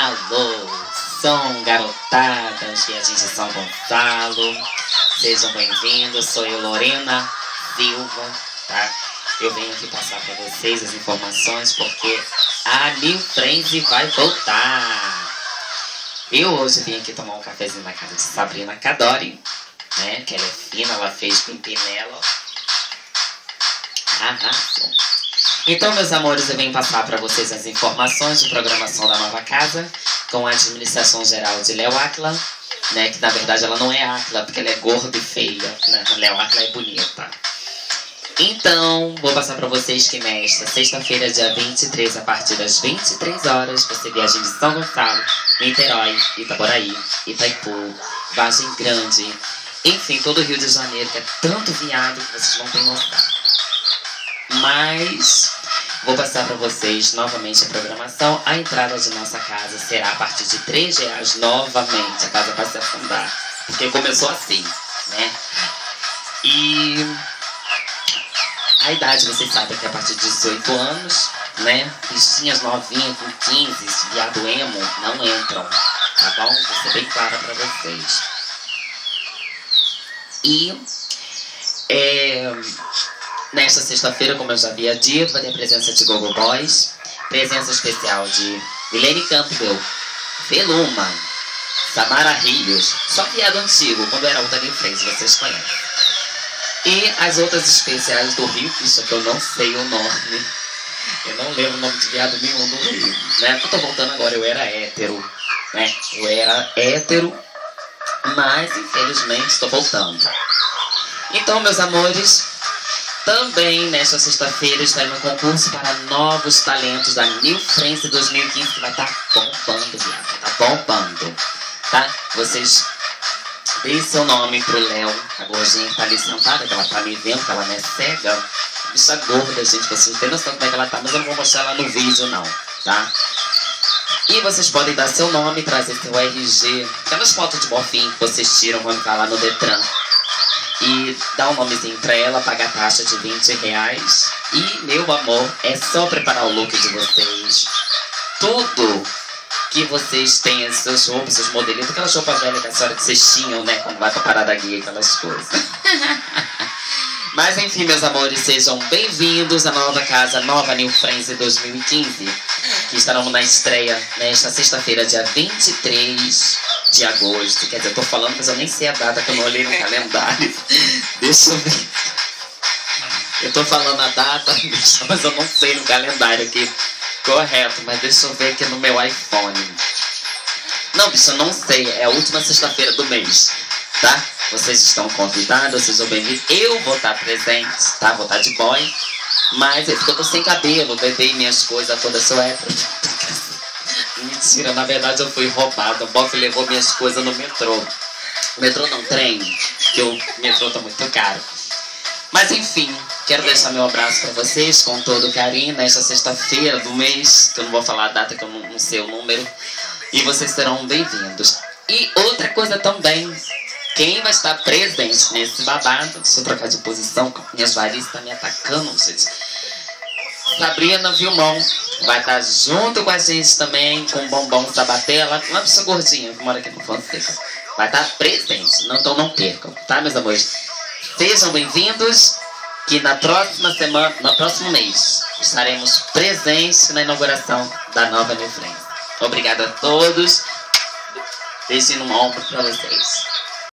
Alô, som garotadas e a gente São Gonçalo. Sejam bem-vindos, sou eu, Lorena Silva, tá? Eu venho aqui passar para vocês as informações porque a New Friends vai voltar. Eu hoje vim aqui tomar um cafezinho na casa de Sabrina Cadori, né? Que ela é fina, ela fez pimpinela. Arrasou. Então, meus amores, eu venho passar para vocês as informações de programação da nova casa com a administração geral de Léo Aquila, né? Que na verdade ela não é Aquila, porque ela é gorda e feia. Né? Léo Aquila é bonita. Então, vou passar para vocês que nesta sexta-feira, dia 23, a partir das 23 horas, você viaja de São Gonçalo, Niterói, Itaboraí, Itaipu, Vargem Grande, enfim, todo o Rio de Janeiro, que é tanto viado que vocês não têm noção. Mas vou passar para vocês novamente a programação. A entrada de nossa casa será a partir de 3 reais novamente. A casa vai se afundar. Porque começou assim, né? E a idade, vocês sabem que é a partir de 18 anos, né? Bichinhas novinhas com 15, viado emo, não entram. Tá bom? Vou ser bem clara para vocês. E é, Nesta sexta-feira, como eu já havia dito, vai ter presença de Gogo Boys, presença especial de Milene Campbell, Veluma, Samara Rios, só viado antigo, quando era outra em frente, vocês conhecem. E as outras especiais do Rio, isso que eu não sei o nome. Eu não lembro o nome de viado nenhum do Rio. Né? Eu tô voltando agora, eu era hétero. Né? Eu era hétero, mas infelizmente estou voltando. Então, meus amores, também nesta sexta-feira estarei no concurso para novos talentos da New France 2015 que vai estar tá bombando, viado. Tá bombando. Tá? Vocês deem seu nome pro Léo, a gordinha que tá ali sentada, que ela tá me vendo, que ela não é cega. Bicha gorda, gente. Vocês não têm noção como é que ela tá, mas eu não vou mostrar ela no vídeo, não. Tá? E vocês podem dar seu nome, trazer seu RG, aquelas fotos de morfinho que vocês tiram quando tá lá no Detran e dá um nomezinho pra ela, paga a taxa de 20 reais. E, meu amor, é só preparar o look de vocês. Tudo que vocês têm, as suas roupas, seus modelinhos, aquelas roupas velhas que a senhora que vocês tinham, né? Quando vai pra parada gay, aquelas coisas. Mas enfim, meus amores, sejam bem-vindos à nova casa, nova New Friends 2015, que estarão na estreia nesta sexta-feira, dia 23 de agosto. Quer dizer, eu tô falando, mas eu nem sei a data que eu não olhei no calendário. Deixa eu ver. Eu tô falando a data, mas eu não sei no calendário aqui. Correto, mas deixa eu ver aqui no meu iPhone. Não, bicho, eu não sei. É a última sexta-feira do mês, tá? Vocês estão convidados, sejam bem-vindos. Eu vou estar presente, tá? Vou estar de boy. Mas é porque eu tô sem cabelo, levei minhas coisas todas, sou hétero. Mentira, na verdade eu fui roubado. O Boff levou minhas coisas no metrô. Metrô não, trem, que o metrô tá muito caro. Mas enfim, quero deixar meu abraço para vocês com todo carinho nesta sexta-feira do mês, que eu não vou falar a data que eu não, não sei o número. E vocês serão bem-vindos. E outra coisa também, quem vai estar presente nesse babado, deixa eu trocar de posição, minhas varizes estão me atacando, gente. Sabrina Vilmão vai estar junto com a gente também, com o Bombom Sabatella, uma pessoa gordinha que mora aqui no Fonseca. Vai estar presente, então não percam, tá, meus amores? Sejam bem-vindos, que na próxima semana, no próximo mês, estaremos presentes na inauguração da nova New Friends. Obrigado a todos. Deixem um ombro para vocês.